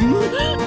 Hehehehe